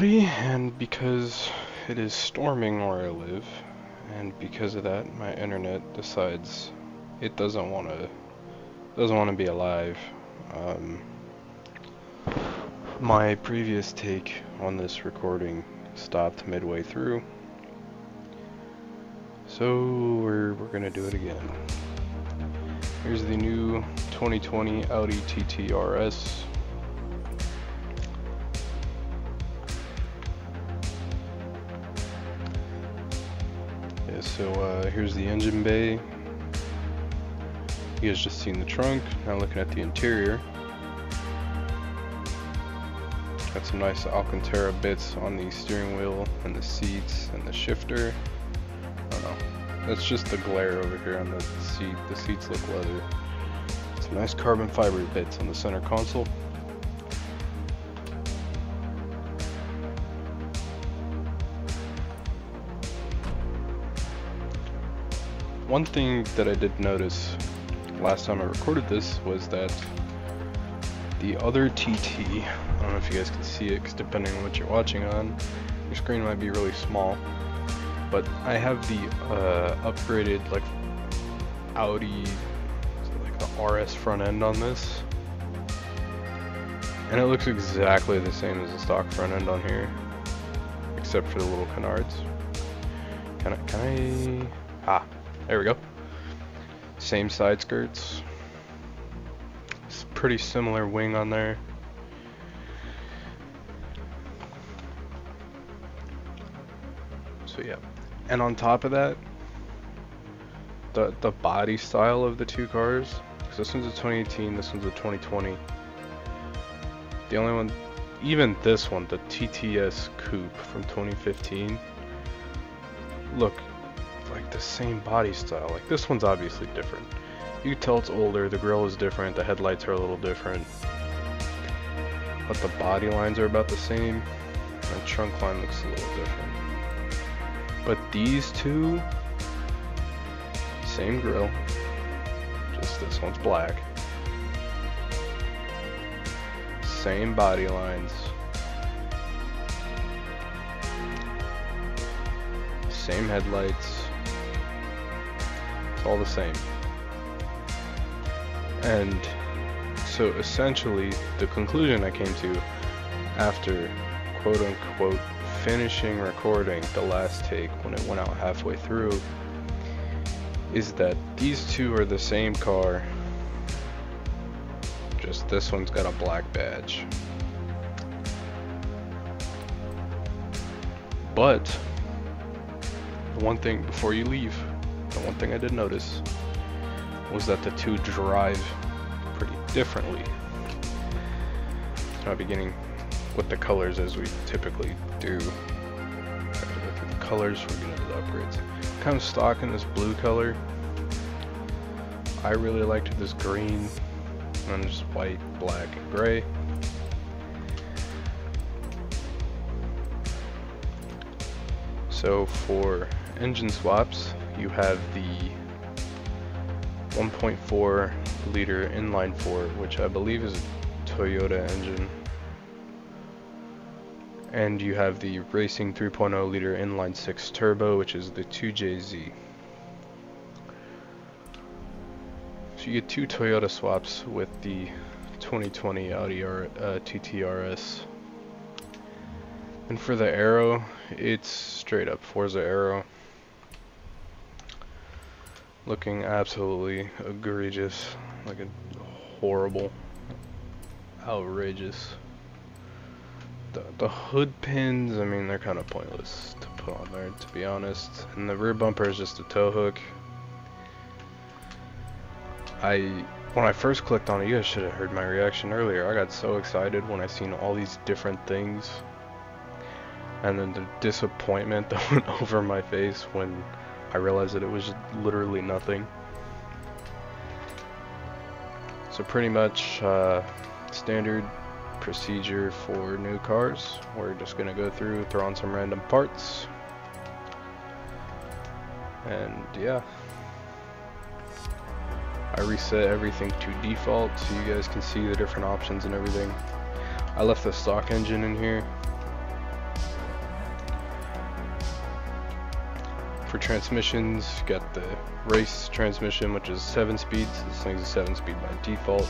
Hello and because it is storming where I live, and because of that, my internet decides it doesn't want to doesn't want to be alive. Um, my previous take on this recording stopped midway through, so we're we're gonna do it again. Here's the new 2020 Audi TT RS. So uh, here's the engine bay. You guys just seen the trunk. Now looking at the interior. Got some nice Alcantara bits on the steering wheel and the seats and the shifter. I don't know. That's just the glare over here on the seat. The seats look leather. Some nice carbon fiber bits on the center console. One thing that I did notice last time I recorded this was that the other TT, I don't know if you guys can see it because depending on what you're watching on, your screen might be really small, but I have the uh, upgraded like Audi, like the RS front end on this, and it looks exactly the same as the stock front end on here, except for the little canards. Can I, can I, ah, there we go. Same side skirts. It's pretty similar wing on there. So yeah. And on top of that, the the body style of the two cars. this one's a 2018, this one's a 2020. The only one, even this one, the TTS Coupe from 2015. Look, the same body style. Like this one's obviously different. You can tell it's older, the grill is different, the headlights are a little different. But the body lines are about the same. The trunk line looks a little different. But these two, same grill, just this one's black. Same body lines. Same headlights all the same. And so essentially, the conclusion I came to after quote unquote finishing recording the last take when it went out halfway through is that these two are the same car, just this one's got a black badge. But, one thing before you leave, the one thing I did notice was that the two drive pretty differently. So beginning with the colors as we typically do. The colors, we're gonna the upgrades. Kind of stock in this blue color. I really liked this green and just white, black, and gray. So for engine swaps, you have the 1.4 liter inline four, which I believe is a Toyota engine. And you have the Racing 3.0 liter inline 6 turbo, which is the 2JZ. So you get two Toyota swaps with the 2020 Audi R, uh, TTRS. And for the aero, it's straight up Forza aero looking absolutely egregious, like a horrible, outrageous. The, the hood pins, I mean, they're kind of pointless to put on there, to be honest. And the rear bumper is just a tow hook. I, when I first clicked on it, you guys should have heard my reaction earlier. I got so excited when I seen all these different things. And then the disappointment that went over my face when I realized that it was literally nothing. So pretty much uh, standard procedure for new cars. We're just going to go through, throw on some random parts. And yeah. I reset everything to default so you guys can see the different options and everything. I left the stock engine in here for transmissions, you got the race transmission, which is 7 speeds. This thing's a 7 speed by default.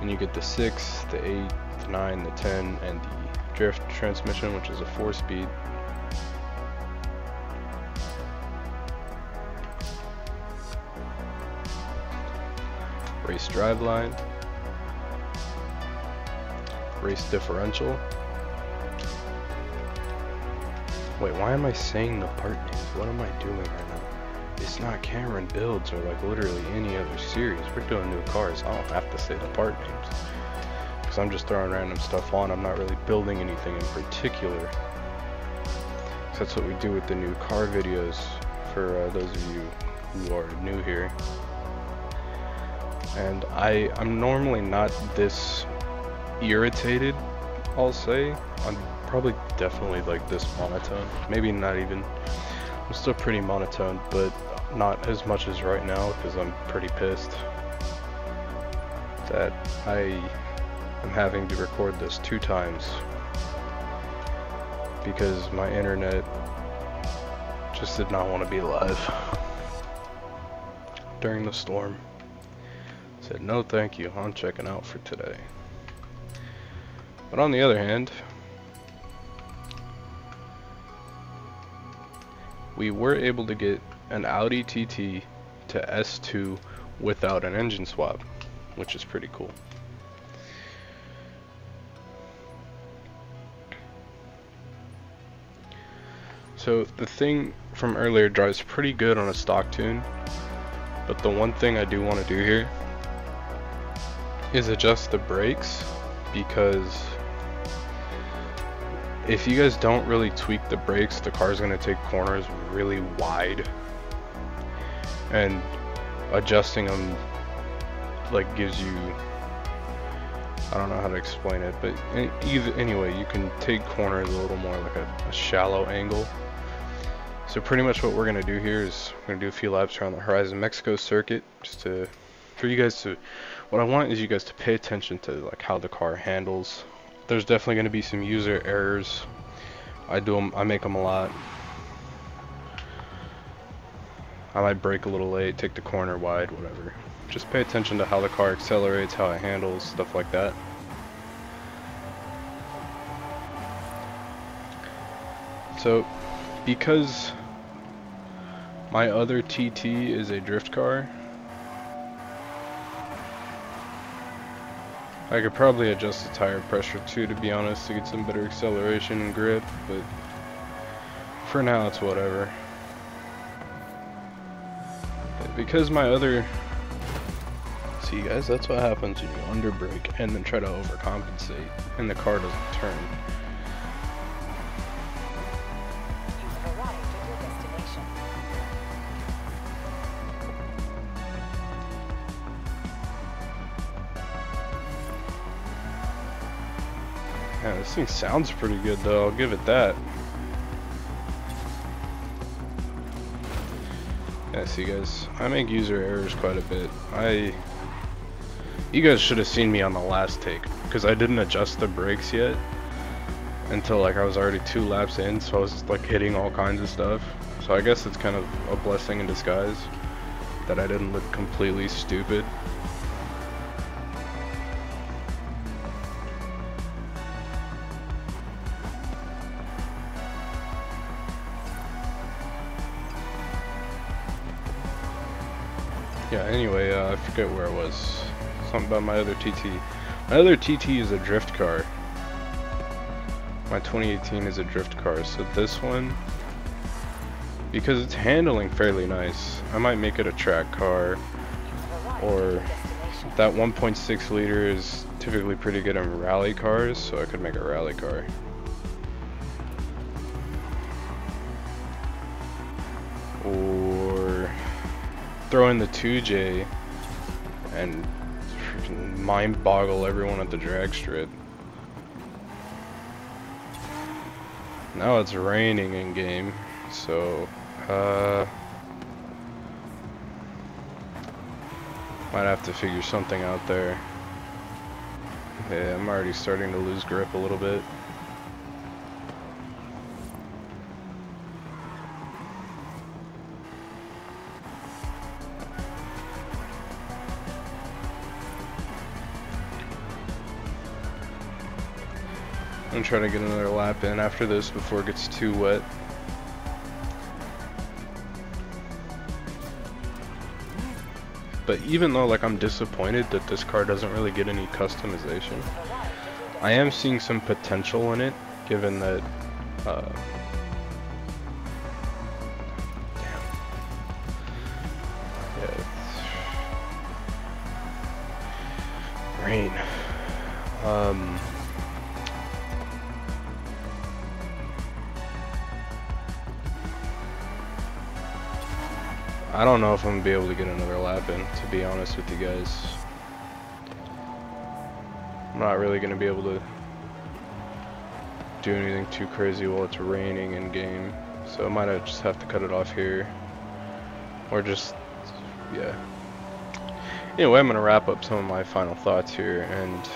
And you get the 6, the 8, the 9, the 10, and the drift transmission, which is a 4 speed. Race driveline, race differential. Wait, why am I saying the part? What am I doing right now? It's not Cameron Builds or like literally any other series. We're doing new cars. I don't have to say the part names. Because I'm just throwing random stuff on. I'm not really building anything in particular. So that's what we do with the new car videos for uh, those of you who are new here. And I, I'm normally not this irritated, I'll say. I'm probably definitely like this monotone. Maybe not even. I'm still pretty monotone, but not as much as right now because I'm pretty pissed that I am having to record this two times because my internet just did not want to be live during the storm. Said no thank you, I'm checking out for today. But on the other hand, we were able to get an Audi TT to S2 without an engine swap, which is pretty cool. So the thing from earlier drives pretty good on a stock tune, but the one thing I do want to do here is adjust the brakes because if you guys don't really tweak the brakes, the car's going to take corners really wide. And adjusting them like gives you I don't know how to explain it, but either anyway, you can take corners a little more like a, a shallow angle. So pretty much what we're gonna do here is we're gonna do a few laps around the Horizon Mexico circuit, just to for you guys to. What I want is you guys to pay attention to like how the car handles, there's definitely going to be some user errors. I do them, I make them a lot. I might brake a little late, take the corner wide, whatever. Just pay attention to how the car accelerates, how it handles, stuff like that. So, because my other TT is a drift car, I could probably adjust the tire pressure too, to be honest, to get some better acceleration and grip, but for now it's whatever. Because my other... See guys, that's what happens when you underbrake and then try to overcompensate, and the car doesn't turn. This thing sounds pretty good though, I'll give it that. Yeah, see guys, I make user errors quite a bit. I... You guys should have seen me on the last take, because I didn't adjust the brakes yet. Until like I was already two laps in, so I was like hitting all kinds of stuff. So I guess it's kind of a blessing in disguise that I didn't look completely stupid. Forget where I was. Something about my other TT. My other TT is a drift car. My 2018 is a drift car, so this one, because it's handling fairly nice, I might make it a track car, or that 1.6 liter is typically pretty good in rally cars, so I could make a rally car. Or throw in the 2J and mind boggle everyone at the drag strip. Now it's raining in game, so uh might have to figure something out there. Yeah, I'm already starting to lose grip a little bit. I'm trying to get another lap in after this before it gets too wet. But even though like I'm disappointed that this car doesn't really get any customization, I am seeing some potential in it, given that uh, rain. Um, I don't know if I'm gonna be able to get another lap in, to be honest with you guys. I'm not really gonna be able to do anything too crazy while it's raining in game. So I might just have to cut it off here. Or just, yeah. Anyway, I'm going to wrap up some of my final thoughts here, and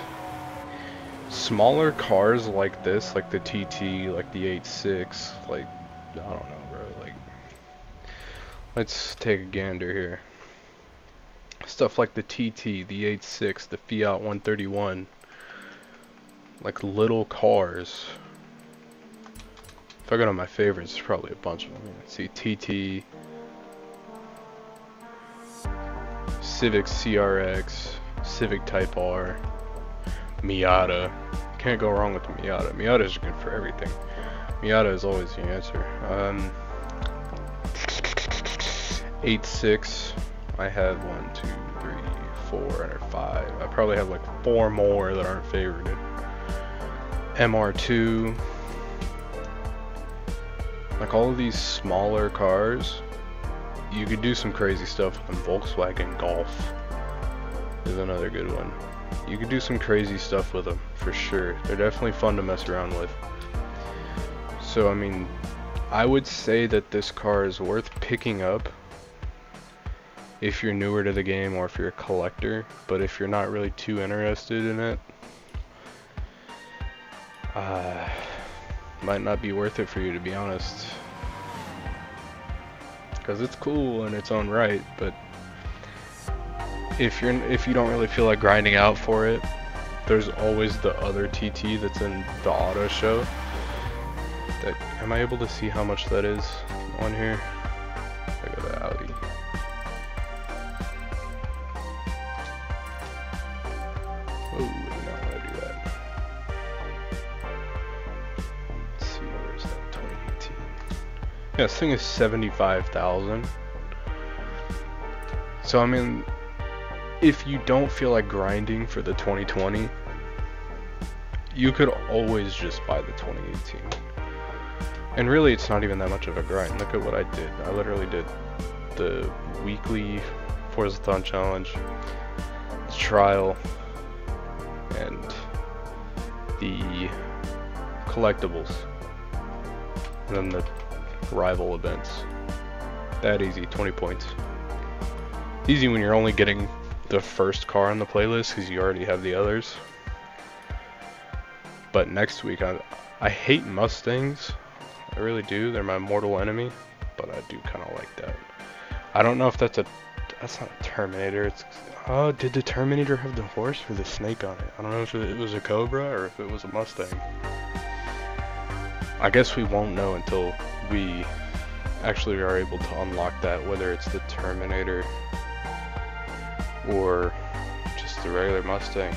smaller cars like this, like the TT, like the 8.6, like, I don't know, let's take a gander here. Stuff like the TT, the 8.6, the Fiat 131, like little cars. If I go to my favorites, there's probably a bunch of them. See TT, Civic CRX, Civic Type R, Miata. Can't go wrong with the Miata. Miata is good for everything. Miata is always the answer. Um, 8.6. I have one, two, three, four, and five. I probably have like four more that aren't favorited. MR2. Like all of these smaller cars you could do some crazy stuff with them. Volkswagen Golf is another good one. You could do some crazy stuff with them, for sure. They're definitely fun to mess around with. So, I mean, I would say that this car is worth picking up if you're newer to the game or if you're a collector, but if you're not really too interested in it, uh, might not be worth it for you to be honest because it's cool in its own right, but if you're if you don't really feel like grinding out for it, there's always the other TT that's in the auto show. That am I able to see how much that is on here? Look at the Audi. Yeah, this thing is 75,000. So I mean, if you don't feel like grinding for the 2020, you could always just buy the 2018. And really, it's not even that much of a grind. Look at what I did. I literally did the weekly Forzathon challenge, the trial, and the collectibles. And then the rival events. That easy, 20 points. Easy when you're only getting the first car on the playlist because you already have the others. But next week, I, I hate Mustangs. I really do. They're my mortal enemy. But I do kind of like that. I don't know if that's a... That's not a Terminator. It's... Oh, did the Terminator have the horse or the snake on it? I don't know if it was a Cobra or if it was a Mustang. I guess we won't know until we actually are able to unlock that, whether it's the Terminator or just the regular Mustang.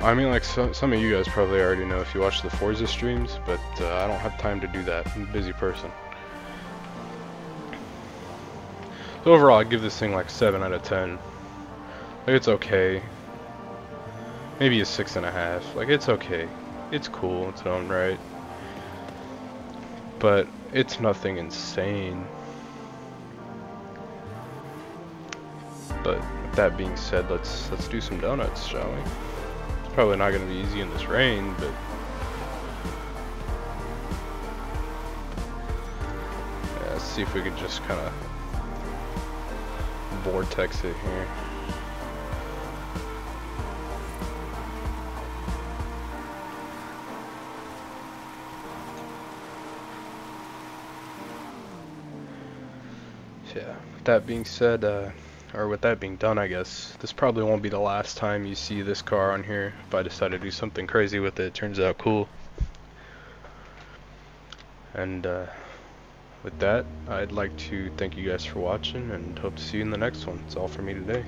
I mean, like, so, some of you guys probably already know if you watch the Forza streams, but uh, I don't have time to do that. I'm a busy person. So overall, i give this thing like 7 out of 10. Like, it's okay. Maybe a 6.5. Like, it's okay. It's cool its own right but it's nothing insane. But with that being said, let's let's do some donuts, shall we? It's probably not going to be easy in this rain, but yeah, let's see if we can just kind of vortex it here. That being said, uh, or with that being done, I guess, this probably won't be the last time you see this car on here. If I decide to do something crazy with it, it turns out cool. And uh, with that, I'd like to thank you guys for watching and hope to see you in the next one. That's all for me today.